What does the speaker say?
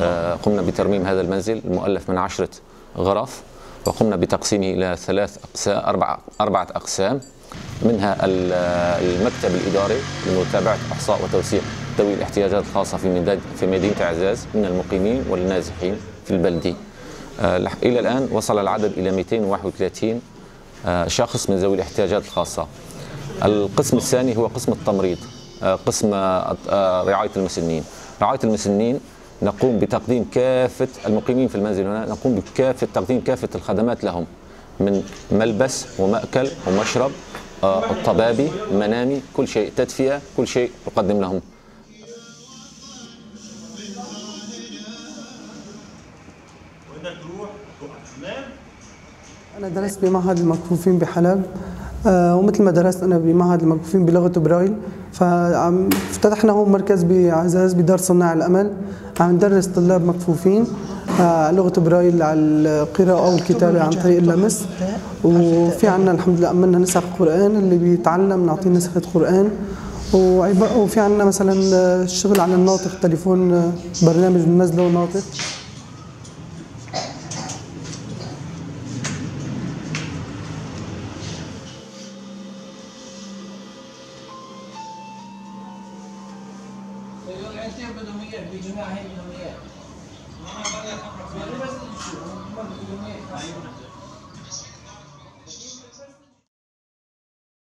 آه، قمنا بترميم هذا المنزل المؤلف من عشرة غرف وقمنا بتقسيمه إلى ثلاث أقسام أربعة, أقسام منها ال- المكتب الإداري لمتابعة إحصاء وتوثيق ذوي الاحتياجات الخاصة في في مدينة عزاز من المقيمين والنازحين في البلدي آه، إلى الآن وصل العدد إلى 231 آه، شخص من ذوي الاحتياجات الخاصة. القسم الثاني هو قسم التمريض قسم رعاية المسنين. رعاية المسنين نقوم بتقديم كافة المقيمين في المنزل هنا نقوم بكافة تقديم كافة الخدمات لهم من ملبس ومأكل ومشرب آه، الطبابي منامي كل شيء تدفئة كل شيء نقدم لهم. أنا درست بمعهد المكفوفين بحلب. آه، ومثل ما درست أنا بمعهد المكفوفين بلغة برايل فعم افتتحنا هون مركز بعزاز بدار صناع الأمل. عم ندرس طلاب مكفوفين آه، لغة برايل على القراءة والكتابة عن طريق اللمس. وفي عنا الحمد لله عملنا نسخ قرآن اللي بيتعلم نعطيه نسخة قرآن. وعب- وفي عنا مثلا آه، الشغل على الناطق تليفون آه، برنامج بننزله ناطق Thank you.